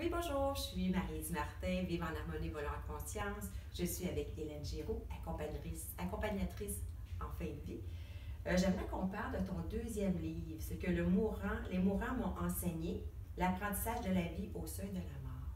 Oui, bonjour, je suis Marie Martin, Vive en harmonie, en conscience. Je suis avec Hélène Giraud, accompagnatrice, en fin de vie. Euh, j'aimerais qu'on parle de ton deuxième livre, c'est que les mourants m'ont enseigné l'apprentissage de la vie au seuil de la mort.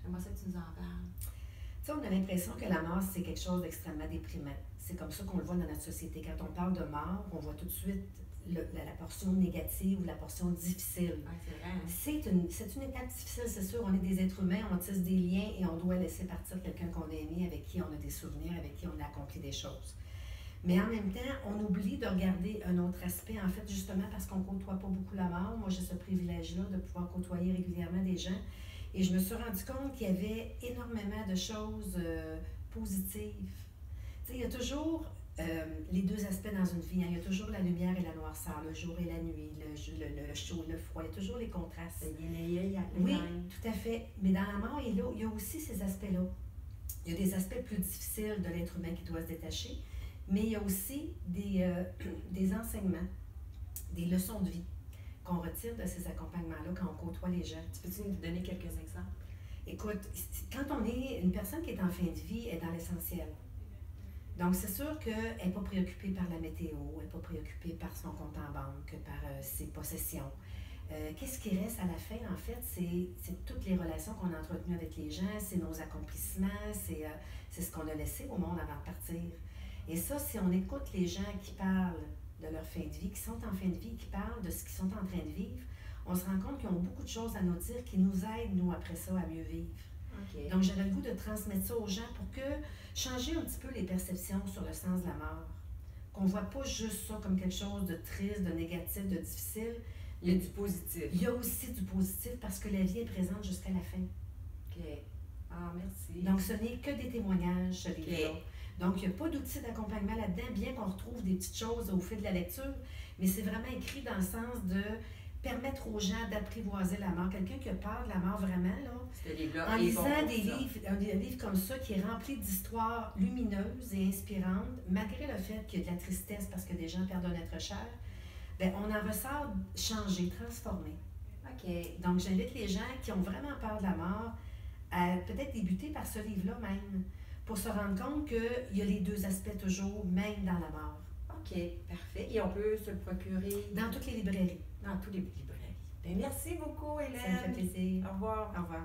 J'aimerais ça que tu nous en parles. Tu sais, on a l'impression que la mort, c'est quelque chose d'extrêmement déprimant. C'est comme ça qu'on le voit dans notre société. Quand on parle de mort, on voit tout de suite la, portion négative ou la portion difficile. Hein? c'est une, une étape difficile, c'est sûr. On est des êtres humains, on tisse des liens et on doit laisser partir quelqu'un qu'on a aimé, avec qui on a des souvenirs, avec qui on a accompli des choses. Mais en même temps, on oublie de regarder un autre aspect, en fait, justement parce qu'on ne côtoie pas beaucoup la mort. Moi, j'ai ce privilège-là de pouvoir côtoyer régulièrement des gens. Et je me suis rendu compte qu'il y avait énormément de choses euh, positives. Il y a toujours euh, les deux aspects dans une vie. Hein. Il y a toujours la lumière et la noirceur, le jour et la nuit, le, le, chaud et le froid. Il y a toujours les contrastes. oui, tout à fait. Mais dans la mort, il y a aussi ces aspects-là. Il y a des aspects plus difficiles de l'être humain qui doit se détacher, mais il y a aussi des, euh, des enseignements, des leçons de vie qu'on retire de ces accompagnements-là quand on côtoie les gens. Tu peux-tu nous donner quelques exemples? Écoute, quand on est une personne qui est en fin de vie, est dans l'essentiel. Donc, c'est sûr qu'elle n'est pas préoccupée par la météo, elle n'est pas préoccupée par son compte en banque, par euh, ses possessions. Euh, qu'est-ce qui reste à la fin, en fait, c'est toutes les relations qu'on a entretenues avec les gens, c'est nos accomplissements, euh, c'est ce qu'on a laissé au monde avant de partir. Et ça, si on écoute les gens qui parlent de leur fin de vie, qui sont en fin de vie, qui parlent de ce qu'ils sont en train de vivre, on se rend compte qu'ils ont beaucoup de choses à nous dire qui nous aident, nous, après ça, à mieux vivre. Donc, j'avais le goût de transmettre ça aux gens pour que changer un petit peu les perceptions sur le sens de la mort. Qu'on ne voit pas juste ça comme quelque chose de triste, de négatif, de difficile. Il y a du positif. Il y a aussi du positif parce que la vie est présente jusqu'à la fin. OK. Ah, merci. Donc, ce n'est que des témoignages, ce livre-là. Donc, il n'y a pas d'outils d'accompagnement là-dedans, bien qu'on retrouve des petites choses au fil de la lecture, mais c'est vraiment écrit dans le sens de permettre aux gens d'apprivoiser la mort. Quelqu'un qui a peur de la mort vraiment, là, en lisant des livres, un, livre comme ça qui est rempli d'histoires lumineuses et inspirantes, malgré le fait qu'il y a de la tristesse parce que des gens perdent un être cher, ben, on en ressort changé, transformé. OK. Donc, j'invite les gens qui ont vraiment peur de la mort à peut-être débuter par ce livre-là même, pour se rendre compte qu'il y a les deux aspects toujours, même dans la mort. OK, parfait. Et on peut se le procurer dans toutes les librairies dans tous les librairies. Ben, merci beaucoup, Hélène. Ça me fait plaisir. Au revoir. Au revoir.